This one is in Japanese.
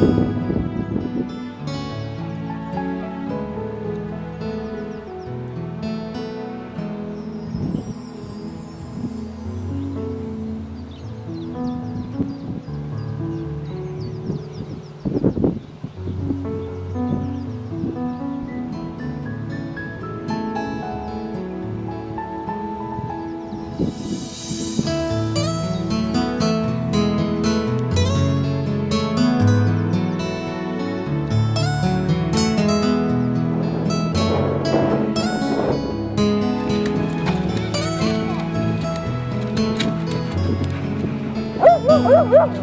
you Oh!